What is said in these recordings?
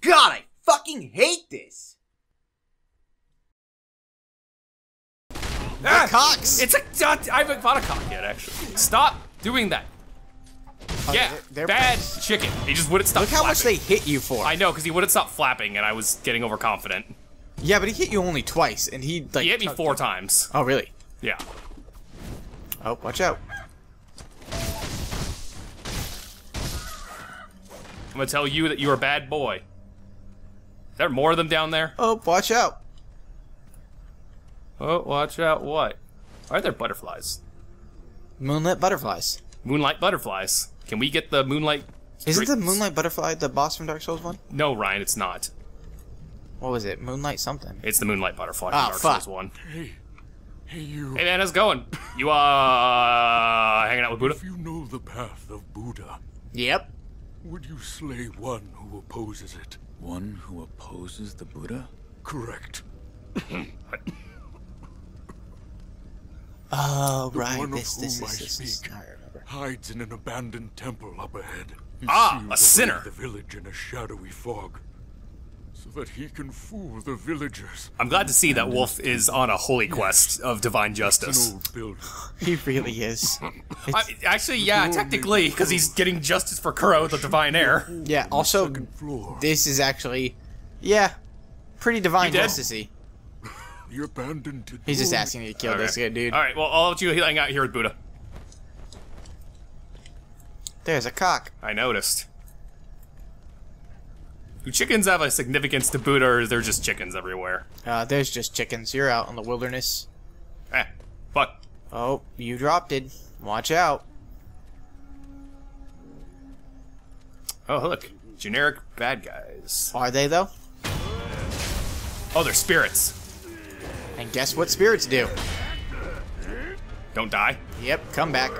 God, I fucking hate this. Ah, cocks. It's a. uh, I haven't fought a cock yet, actually. Stop doing that. yeah, they're- they're- bad chicken. He just wouldn't stop. Look how much they flapping. hit you for. I know, because he wouldn't stop flapping, and I was getting overconfident. yeah, but he hit you only twice, and he like. He hit me four times. Oh really? Yeah. Oh, watch out. I'm gonna tell you that you're a bad boy. Is there more of them down there? Oh, watch out. Oh, watch out! What? Are there butterflies? Moonlit butterflies. Moonlight butterflies. Can we get the moonlight? Isn't the moonlight butterfly the boss from Dark Souls one? No, Ryan, it's not. What was it? Moonlight something. It's the moonlight butterfly Ah, from Dark fuck. Souls One. Hey, hey you. Hey man, how's it going? You uh hanging out with Buddha? If you know the path of Buddha, Yep. would you slay one who opposes it? One who opposes the Buddha? Correct. Oh The right. one of This this whom this I this. this. speak. I remember. Hides in an abandoned temple up ahead. Ah, a sinner. The village in a shadowy fog, so that he can fool the villagers. I'm glad to see that Wolf is on a holy quest of divine justice. an old building. He really is. I, actually, yeah, technically, because he's getting justice for Kuro, the divine heir. Yeah. Also, this is actually, yeah, pretty divine You justice-y. The abandoned. He's just asking you to kill this Okay. guy, dude. All right, well, I'll let you hang out here with Buddha. There's a cock. I noticed. Do chickens have a significance to Buddha, or is there just chickens everywhere? Uh, there's just chickens. You're out in the wilderness. Eh, fuck. Oh, you dropped it. Watch out. Oh, look. Generic bad guys. Are they though? Oh, they're spirits. And guess what spirits do? Don't die. Yep, come back.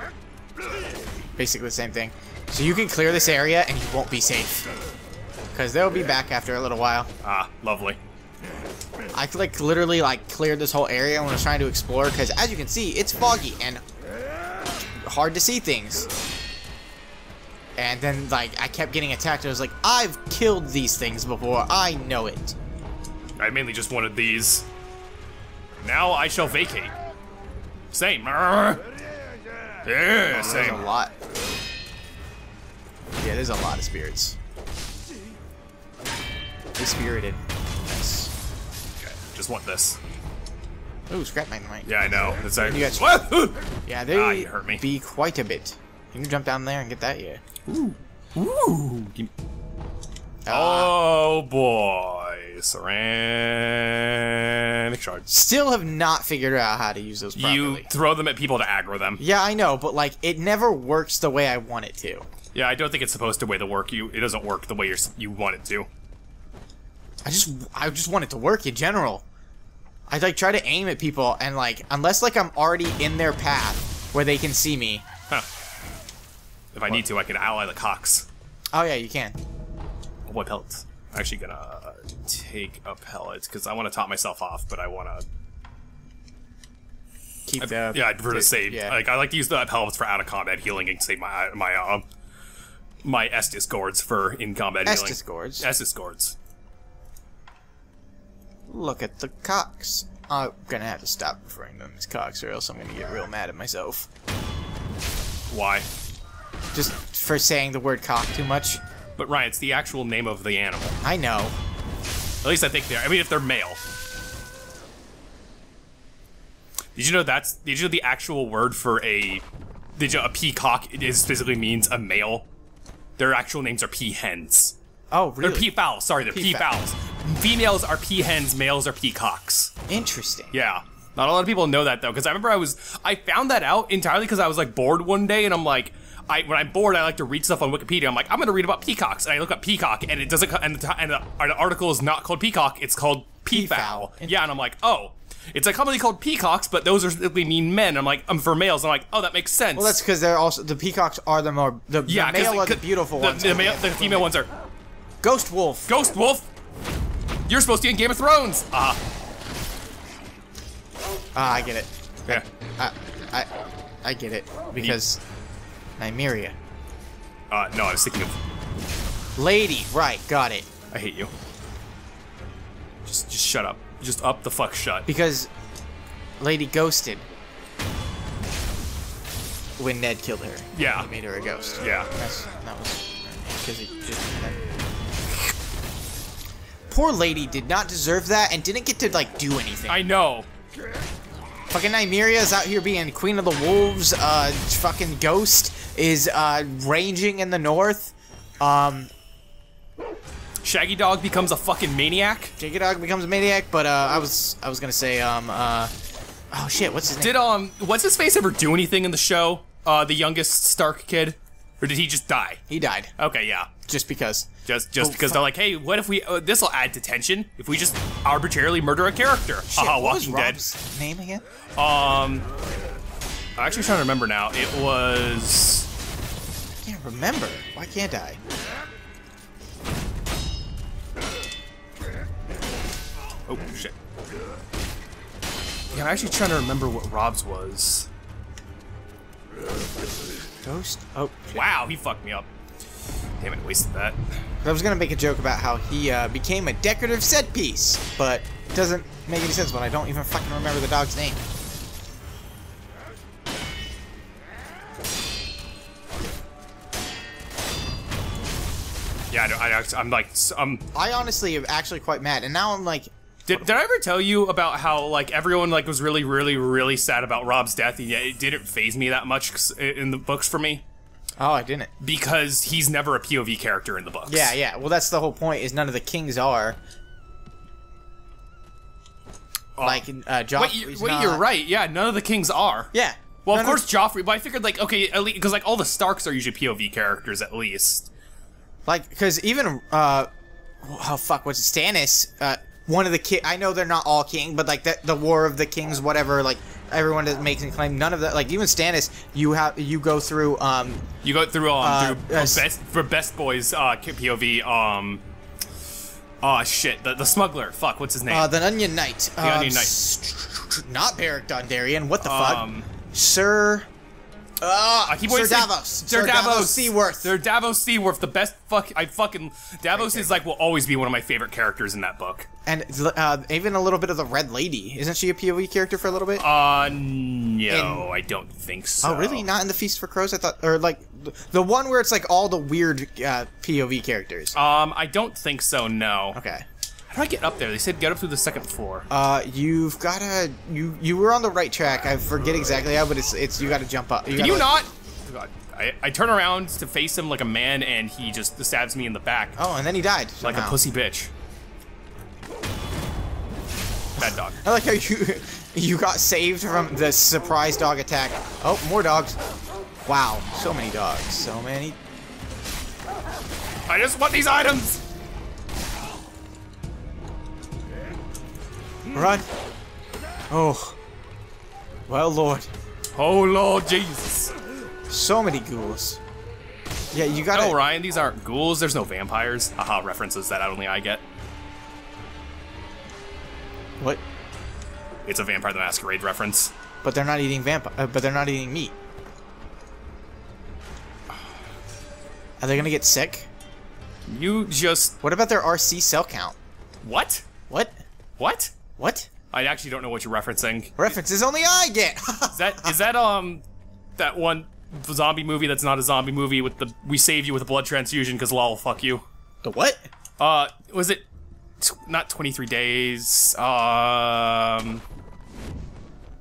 Basically the same thing. So you can clear this area and you won't be safe. Because they'll be back after a little while. Ah, lovely. I like literally like cleared this whole area when I was trying to explore because as you can see, it's foggy and hard to see things. And then like I kept getting attacked. I was like, I've killed these things before. I know it. I mainly just wanted these. Now I shall vacate. Same. Yeah, There's a lot. Yeah, there's a lot of spirits. They spirited. Nice. Okay, just want this. Ooh, scrap dynamite. Yeah, I know. It's like, You got- What? Yeah, they Ah, you hurt me. be quite a bit. Can you can jump down there and get that, yeah. Ooh. Give- Ah. Oh boy, ceramic shards. Still have not figured out how to use those properly. You throw them at people to aggro them. Yeah, I know, but like it never works the way I want it to. Yeah, I don't think it's supposed to way the work. You, it doesn't work the way you're, you want it to. I just I just want it to work in general. I like try to aim at people and like unless like I'm already in their path where they can see me. Huh. If I need to, I can ally the cocks. Oh yeah, you can. Oh, what pellets? I'm actually gonna take a pellet because I want to top myself off, but I want to. Keep the Yeah, I'd prefer to save. Yeah. Like I like to use the pellets for out of combat healing and save my my um my Estus gourds for in combat healing. Estus gourds? Estus gourds. Look at the cocks. Oh, I'm gonna have to stop referring to them as cocks, or else I'm gonna get real mad at myself. Why? Just for saying the word cock too much. But Ryan, it's the actual name of the animal. I know. At least I think they're. I mean, if they're male. Did you know that's? Did you know the actual word for a? Did you a peacock is physically means a male? Their actual names are peahens. Oh, really? They're really? peafowls. Sorry, they're Peafowl. peafowls. Females are peahens. Males are peacocks. Interesting. Yeah. Not a lot of people know that though, because I remember I was I found that out entirely because I was like bored one day, and I'm like, I when I'm bored, I like to read stuff on Wikipedia. I'm like, I'm gonna read about peacocks, and I look up peacock, and it doesn't, and the, and the, and the article is not called peacock, it's called peafowl. Yeah, and I'm like, oh, it's a company called peacocks, but those are simply mean men. I'm like, I'm for males. I'm like, oh, that makes sense. Well, that's because they're also the peacocks are the more the, yeah, the male are the beautiful the, ones. The, male, the female ones are Ghost wolf. Ghost Wolf. You're supposed to be in Game of Thrones. Ah, Ah, I get it. yeah. I I I get it because Nymeria, Uh, no, I was thinking of lady. Right, got it. I hate you. Just, just shut up. Just up the fuck shut. Because Lady ghosted when Ned killed her. Yeah. He made her a ghost. Yeah. That's, that was because he just. Poor lady did not deserve that and didn't get to like do anything. I know. fucking Nymeria is out here being queen of the wolves. Uh, fucking Ghost is uh ranging in the north. Um, Shaggy Dog becomes a fucking maniac. Jake Dog becomes a maniac. But uh, I was I was gonna say um uh, oh shit, what's his name? Did um, what's his face ever do anything in the show? Uh, the youngest Stark kid, or did he just die? he died Okay, yeah. just because. Just, just Oh, because fuck. they're like, hey, what if we? Uh, this will add to tension if we just arbitrarily murder a character. Shit, Haha, what was Walking Dead. Robb's name again? Um, I'm actually trying to remember now. It was. I can't remember. Why can't I? Oh shit. Yeah, I'm actually trying to remember what Robb's was. Ghost? Oh, Wow, he fucked me up. Damn it, wasted that. I was gonna make a joke about how he uh, became a decorative set piece, but it doesn't make any sense when I don't even fucking remember the dog's name. Yeah, I, don't- I, actually- I'm like, um, I honestly am actually quite mad, and now I'm like, did, did I ever tell you about how like everyone like was really, really, really sad about Robb's death, and yet it didn't phase me that much in the books for me oh, I didn't. because he's never a POV character in the books. Yeah, yeah. Well, that's the whole point. Is none of the kings are. Like uh, Joffrey's Oh. Wait, you, wait, not. you're right. Yeah, none of the kings are. Yeah. Well, None of course, Joffrey. But I figured like, okay, because like all the Starks are usually POV characters at least. Like, because even uh, oh fuck, what's it? Stannis? Uh, one of the king. I know they're not all king, but like the the War of the Kings, whatever. Like everyone that makes a claim, none of that. Like even Stannis, you have you go through um You go through um Uh, through uh, uh, best for best boys uh POV um. Oh shit, the the smuggler. Fuck, what's his name? uh the Onion Knight. The Onion Knight. Not Beric Dondarrion. What the fuck? um, Sir. Uh, I keep Sir wanting to say- Davos. Sir Davos Seaworth. Sir Davos Seaworth, the best fuck. I fucking Davos is like will always be one of my favorite characters in that book. And uh, even a little bit of the Red Lady. Isn't she a POV character for a little bit? Uh, no, I don't think so. oh, really? Not in the Feast for Crows? I thought, or like the- one where it's like all the weird uh, POV characters. Um, I don't think so. No. Okay. How do I get up there? They said get up through the second floor. Uh, you've gotta you you were on the right track. I forget exactly how, but it's it's you gotta jump up. Can gotta, you like- not? I, I turn around to face him like a man, and he just stabs me in the back Oh, and then he died. like a pussy bitch. Bad dog. I like how you you got saved from the surprise dog attack. Oh, more dogs. Wow, so many dogs. So many. I just want these items. Run. Oh. Well, Lord. Oh Lord Jesus. So many ghouls. Yeah, you gotta. Oh Ryan, these aren't ghouls. There's no vampires. Haha, references that only I get. What? It's a Vampire the Masquerade reference. But they're not eating vampire. Uh, but they're not eating meat. Are they gonna get sick? You just What about their RC cell count? what? What? What? What? I actually don't know what you're referencing. References only I get. Is that is that um that one zombie movie that's not a zombie movie with the we save you with a blood transfusion because lol fuck you. the what? Uh, was it t- not 23 days? Um,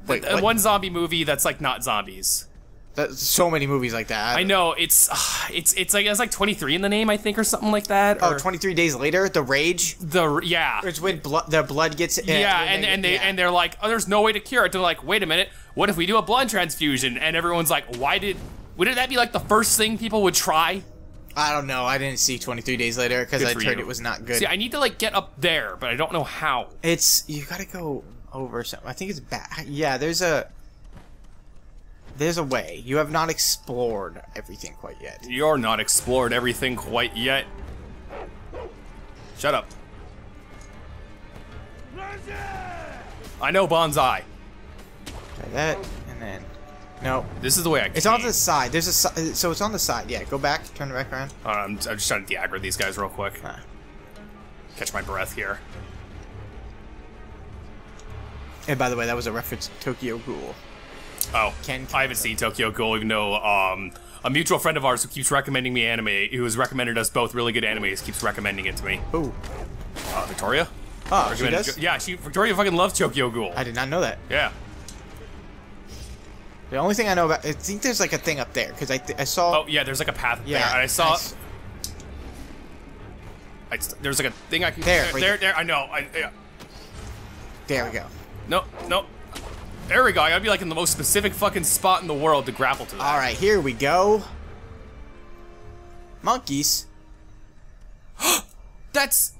Wait, one zombie movie that's like not zombies. That's so many movies like that. I know it's uh, it's it's like it's like 23 in the name I think or something like that. Oh, or 23 days later, the rage. the yeah. It's when blood, the blood gets. Yeah, and, and they yeah. and they're like, oh, there's no way to cure it. They're like, wait a minute, what if we do a blood transfusion? And everyone's like, why did? Wouldn't that be like the first thing people would try? I don't know. I didn't see 23 days later because I for heard you. it was not good. See, I need to like get up there, but I don't know how. It's you gotta go over something. I think it's back. Yeah, there's a there's a way. You have not explored everything quite yet. You're not explored everything quite yet. Shut up. I know bonsai. Try that, and then no. This is the way I. It's on came. the side. There's a so it's on the side. Yeah, go back, turn it back around. Uh, I'm, I'm just trying to de-aggro these guys real quick. Catch my breath here. And by the way, that was a reference to Tokyo Ghoul. Oh, Ken- I haven't seen Tokyo Ghoul, even though um, a mutual friend of ours who keeps recommending me anime, who has recommended us both really good animes, keeps recommending it to me. Ooh. Uh, Victoria? Oh, she does? Yeah, she Victoria fucking loves Tokyo Ghoul. I did not know that. yeah. The only thing I know about, I think there's like a thing up there because I, th- I saw. Oh yeah, there's like a path yeah. there, I saw. I, there's like a thing I can. There, there, right there, there. I know. I, yeah. There we go. No, no. There we go. I gotta be like in the most specific fucking spot in the world to grapple to that. All right, here we go. Monkeys. That's.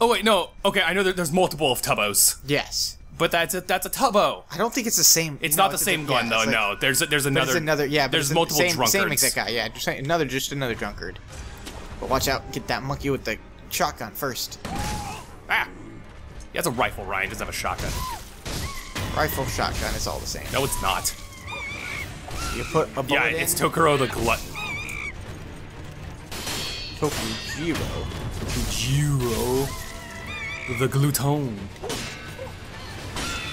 Oh wait, no. Okay, I know that there's multiple of Tubbos, Yes. But that's a that's a Tubbo. I don't think it's the same. It's no, not the a same different- one yeah, though. like- no, there's there's another. it's another. Yeah, there's the multiple same, drunkards. Same exact guy. Yeah, just another, just another drunkard. But watch out, get that monkey with the shotgun first. Ah, he has a rifle. Ryan doesn't have a shotgun. Rifle, shotgun, it's all the same. No, it's not. You put a bullet Yeah, in. it's Tokuro the Glutton. Tokujiro. Jiro, the Glutton.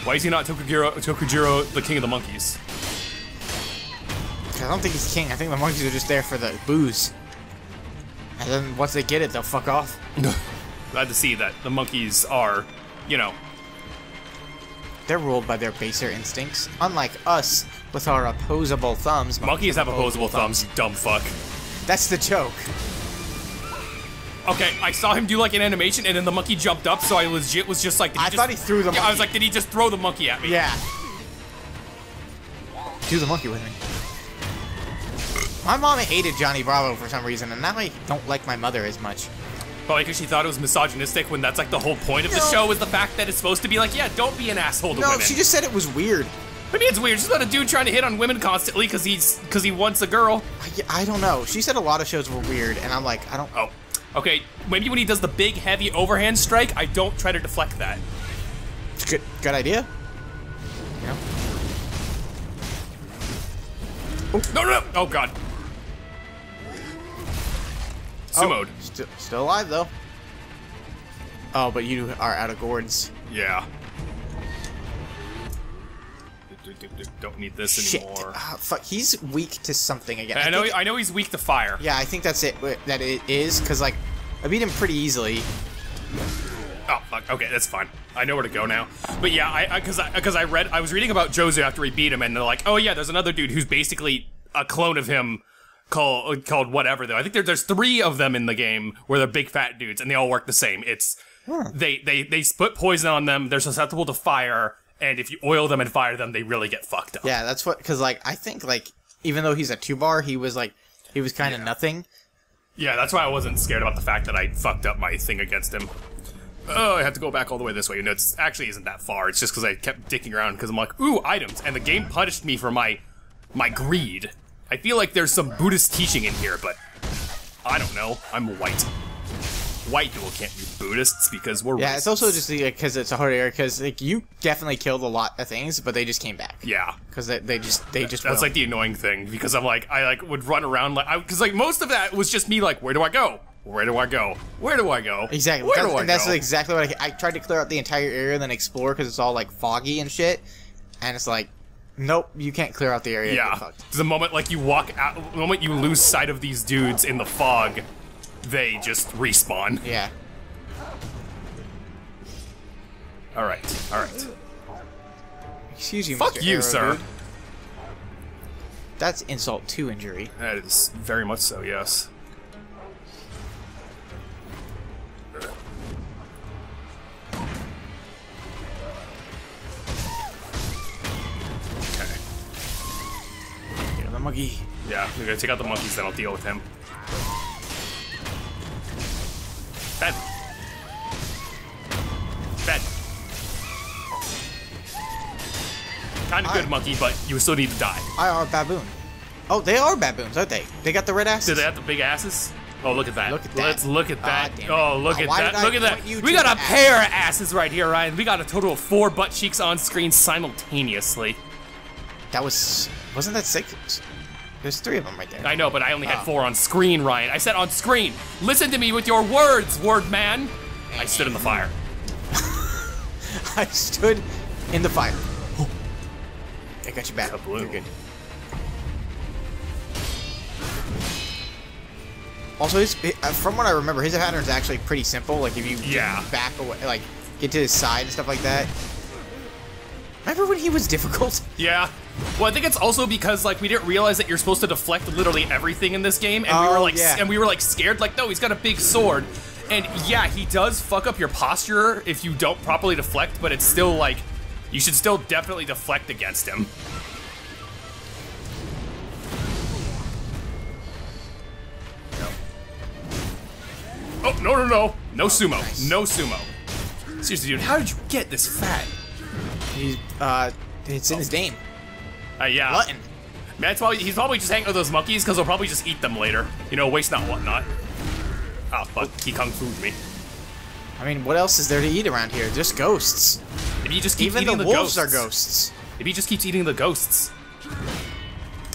Why is he not Tokujiro, Tokujiro, the king of the monkeys? I don't think he's king. I think the monkeys are just there for the booze. And then once they get it, they'll fuck off. Glad to see that the monkeys are, you know, They're ruled by their baser instincts. Unlike us, with our opposable thumbs. monkeys have opposable thumbs. You dumb fuck. That's the joke. Okay, I saw him do like an animation, and then the monkey jumped up, so I legit was just like. did I just- thought he threw the Yeah, I was like, did he just throw the monkey at me? Yeah. Do the monkey with me. My mom hated Johnny Bravo for some reason, and now I don't like my mother as much. Probably because she thought it was misogynistic when that's like the whole point of the show is the fact that it's supposed to be like, yeah, don't be an asshole to No, women. she just said it was weird. I mean, it's weird. She's not a dude trying to hit on women constantly because he's because he wants a girl. I, I don't know. She said a lot of shows were weird, and I'm like, I don't. Oh, okay. Maybe when he does the big, heavy overhand strike, I don't try to deflect that. Good, good idea. You know? No, no, no. Oh God. Sumoed. Oh, still, still alive though. Oh, but you are out of gourds. Yeah. Don't need this Shit. anymore. Ah, fuck. He's weak to something again. I know. think- I know he's weak to fire. yeah, I think that's it. That it is because like I beat him pretty easily. Oh fuck. Okay, that's fine. I know where to go now. But yeah, I because I because I, read I was reading about Juzou after he beat him, and they're like, oh yeah, there's another dude who's basically a clone of him. Called called whatever though. I think there, there's three of them in the game where they're big fat dudes and they all work the same. It's they they they put poison on them. They're susceptible to fire, and if you oil them and fire them, they really get fucked up. Yeah, that's what. Because like I think like even though he's a two bar, he was like he was kind of nothing. Yeah, that's why I wasn't scared about the fact that I fucked up my thing against him. Oh, I have to go back all the way this way. You know, it's actually isn't that far. It's just because I kept dicking around because I'm like, ooh, items, and the game punished me for my my greed. I feel like there's some Buddhist teaching in here, but I don't know. I'm white. White people can't be Buddhists because we're Yeah, it's also just because it's a hard area. Because like you definitely killed a lot of things, but they just came back. yeah. Because they, they just they just That's will. like the annoying thing because I'm like I like would run around like because like most of that was just me like where do I go where do I go where do I go Exactly. where that's, do I and that's go exactly what I, I tried to clear out the entire area, and then explore because it's all like foggy and shit. And it's like, nope, you can't clear out the area. Yeah. The moment like you walk out, the moment you lose sight of these dudes in the fog, they just respawn. Yeah. All right. All right. Excuse you, Fuck Mr. you, Arrow sir. Dude. That's insult to injury. That is very much so. Yes. Okay. Get the monkey. Yeah, we're gonna take out the monkeys, then I'll deal with him. Bed. Bed. Kinda good monkey, but you still need to die. I are a baboon. Oh, they are baboons, aren't they? They got the red asses. Do they have the big asses? Oh, look at that. Look at that. Let's look at Ah, that. oh, look Oh, at that. Look at that. We got a ass? pair of asses right here, Ryan. We got a total of four butt cheeks on screen simultaneously. That was wasn't that six? There's three of them right there. I know, but I only had Oh. four on screen, Ryan. I said on screen. Listen to me with your words, word man. I stood in the fire. I stood in the fire. Oh. I got you back. Kablooey. You're good. Also, his, uh, from what I remember, his pattern is actually pretty simple. Like if you Yeah. back away, like get to his side and stuff like that. Remember when he was difficult? Yeah. Well, I think it's also because like we didn't realize that you're supposed to deflect literally everything in this game, and we were Oh, like, yeah. and we were like scared. Like, no, he's got a big sword, and yeah, he does fuck up your posture if you don't properly deflect. But it's still like, you should still definitely deflect against him. Oh no no no no sumo no sumo. Seriously, dude, how did you get this fat? He's uh, it's in his name. Uh, yeah. Glutton. That's why he's probably just hanging with those monkeys because he'll probably just eat them later. You know, waste not, whatnot. Ah, fuck, he kung fu'd me. I mean, what else is there to eat around here? Just ghosts. Maybe he just keeps Even eating the the, wolves ghosts. are ghosts. If he just keeps eating the ghosts.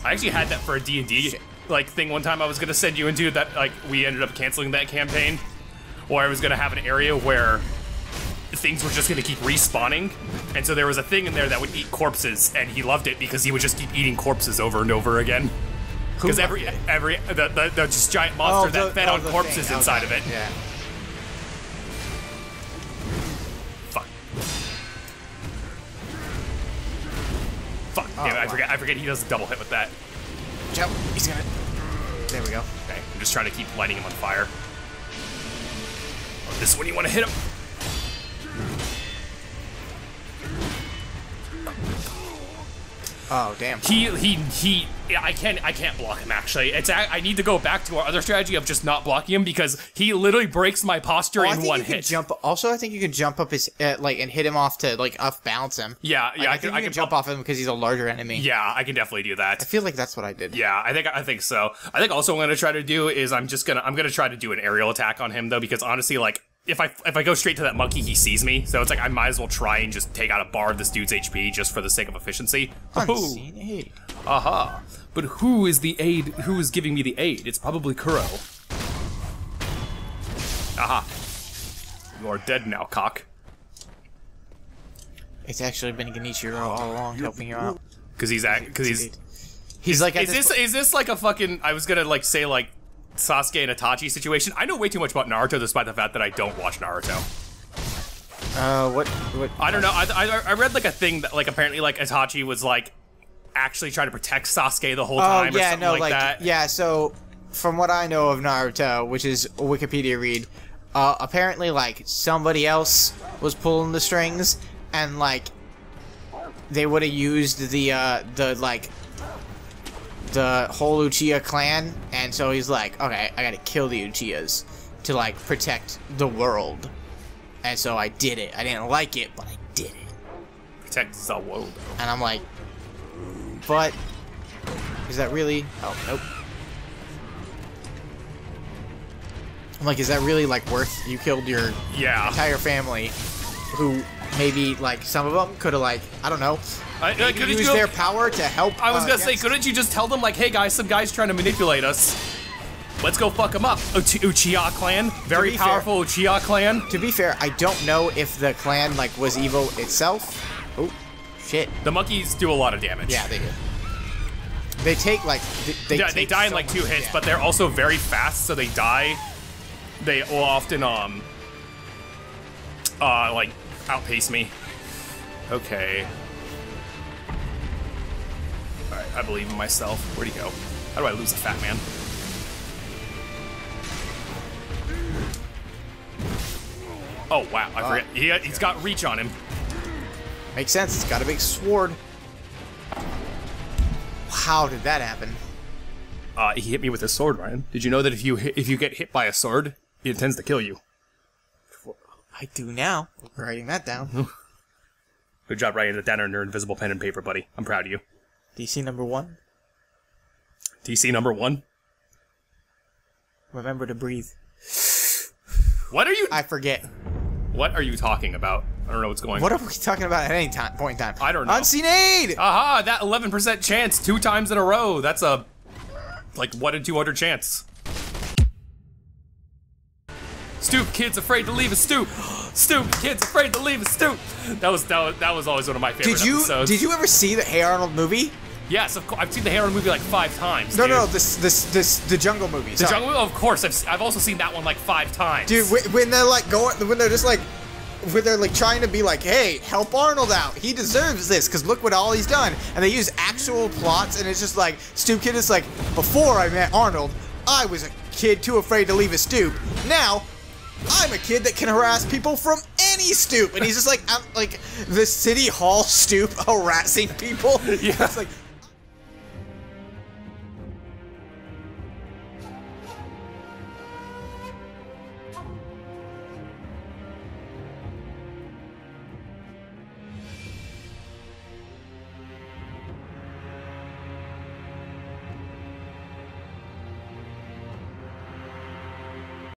I actually had that for a D&D like thing one time I was gonna send you into that like we ended up canceling that campaign, where I was gonna have an area where things were just gonna keep respawning, and so there was a thing in there that would eat corpses, and he loved it because he would just keep eating corpses over and over again. Because every every the, the, the just giant monster oh, that the- fed oh, on corpses thing. inside of it. Yeah. Fuck. Fuck. Oh, Damn it, I wow. forget. I forget he does a double hit with that. Jump. He's gonna. There we go. Okay, I'm just trying to keep lighting him on fire. Oh, this one you want to hit him. Oh damn. He he he. I can't I can't block him actually. It's I need to go back to our other strategy of just not blocking him because he literally breaks my posture Oh, I in think one you can hit. jump. Also, I think you can jump up his uh, like and hit him off to like off balance him. Yeah, Like, yeah, I, I can I can can jump off him because he's a larger enemy. Yeah, I can definitely do that. I feel like that's what I did. Yeah, I think I think so. I think also what I'm gonna try to do is I'm just gonna I'm gonna try to do an aerial attack on him though because honestly like if I if I go straight to that monkey he sees me so it's like I might as well try and just take out a bar of this dude's HP just for the sake of efficiency. Oh, Unseen aid. aha! But who is the aid? Who is giving me the aid? It's probably Kuro. Aha! You are dead now, cock. It's actually been Genichiro all along helping you out. Because he's at because he's He's like is this this. is this like a fucking? I was gonna like say like Sasuke and Itachi situation. I know way too much about Naruto, despite the fact that I don't watch Naruto. uh, what? What? I don't know. I, I, I read like a thing that like apparently like Itachi was like actually trying to protect Sasuke the whole Oh time or yeah, something no, like, like that. yeah. So from what I know of Naruto, which is a Wikipedia read, uh, apparently like somebody else was pulling the strings, and like they would have used the uh, the like the whole Uchiha clan, and so he's like, okay, I gotta kill the Uchihas to like protect the world, and so I did it. I didn't like it, but I did it. Protect the world. And I'm like, but is that really? Oh nope. I'm like, is that really like worth? You killed your Yeah. entire family, who maybe like some of them could have like I don't know, I, maybe couldn't used you- their power to help. I was uh, gonna say, couldn't you just tell them like, hey guys, some guy's trying to manipulate us. Let's go fuck them up. Uchi- Uchiha clan, very be fair- powerful Uchiha clan. To be fair, I don't know if the clan like was evil itself. Oh, shit. The monkeys do a lot of damage. Yeah, they do. They take like th- they, yeah, they take die in like two much- hits, yeah. but they're also very fast, so they die. They will often um uh like outpace me. Okay. Alright, I believe in myself. Where'd he go? How do I lose a fat man? Oh wow, I forget. He, he's got reach on him. makes sense. It's got a big sword. How did that happen? Uh, he hit me with his sword, Ryan. Did you know that if you hit, if you get hit by a sword, it intends to kill you? I do now. Writing that down. Good job writing that down on your invisible pen and paper, buddy. I'm proud of you. DC number one. DC number one. Remember to breathe. What are you? I forget. What are you talking about? I don't know what's going. On. What are we talking about at any time point in time? I don't know. Unseen aid. Aha! That 11% chance two times in a row. That's a like one in 200 chance. Stoop kids afraid to leave a stoop. Stoop kids afraid to leave a stoop. That was that was, that was always one of my favorite Did you episodes. did you ever see the Hey Arnold movie? Yes, of course. I've seen the Arnold movie like five times. No, dude. no, this this this the Jungle movie. The sorry. Jungle Book, of course. I've, I've also seen that one like five times. Dude, when they're like going, when they're just like, when they're like trying to be like, hey, help Arnold out. He deserves this because look what all he's done. And they use actual plots, and it's just like, Stoop Kid is like, before I met Arnold, I was a kid too afraid to leave a stoop. Now, I'm a kid that can harass people from any stoop. And he's just like, I'm like the city hall stoop harassing people. Yeah. It's like,